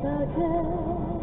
把这